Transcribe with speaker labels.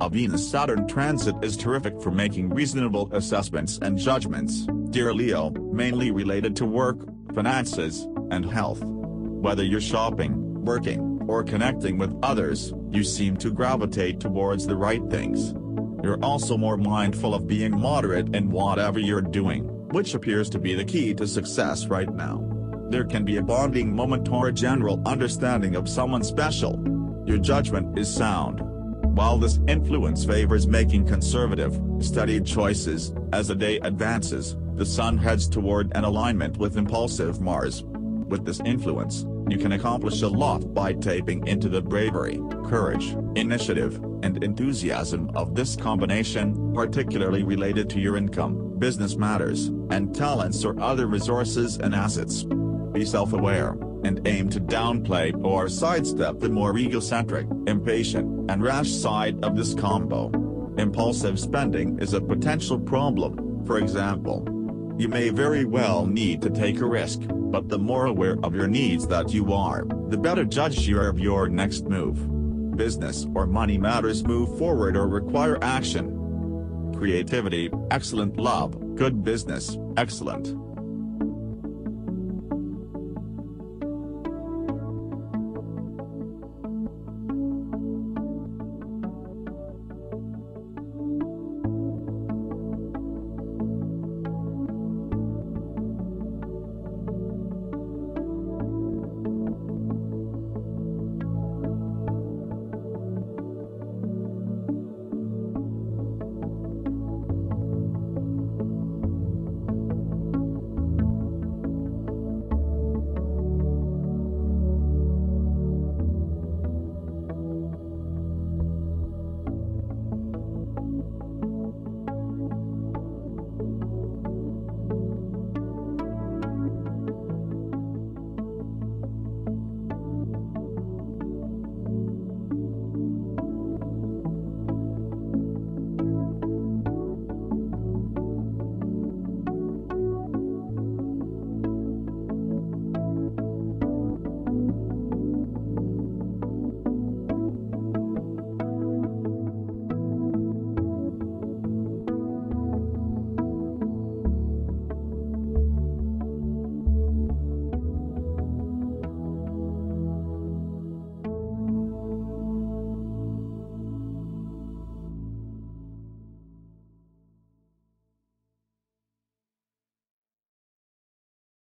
Speaker 1: A Venus-Saturn transit is terrific for making reasonable assessments and judgments, dear Leo, mainly related to work, finances, and health. Whether you're shopping, working, or connecting with others, you seem to gravitate towards the right things. You're also more mindful of being moderate in whatever you're doing, which appears to be the key to success right now. There can be a bonding moment or a general understanding of someone special. Your judgment is sound. While this influence favors making conservative, studied choices, as the day advances, the Sun heads toward an alignment with impulsive Mars. With this influence, you can accomplish a lot by tapping into the bravery, courage, initiative, and enthusiasm of this combination, particularly related to your income, business matters, and talents or other resources and assets. Be self-aware, and aim to downplay or sidestep the more egocentric, impatient, and rash side of this combo. Impulsive spending is a potential problem, for example. You may very well need to take a risk, but the more aware of your needs that you are, the better judge you are of your next move. Business or money matters move forward or require action. Creativity, excellent love, good business, excellent.